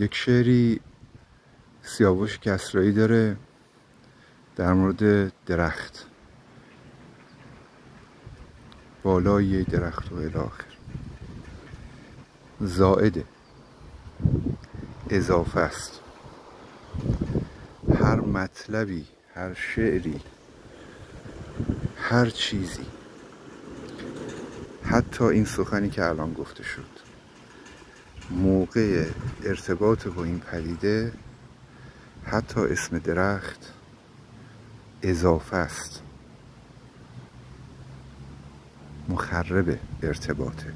یک شعری سیاوش کسرایی داره در مورد درخت. بالای درخت و الاخر زائده اضافه است. هر مطلبی هر شعری هر چیزی. حتی این سخنی که الان گفته شد. موقع ارتباط با این پدیده حتی اسم درخت اضافه است. مخرب ارتباطه.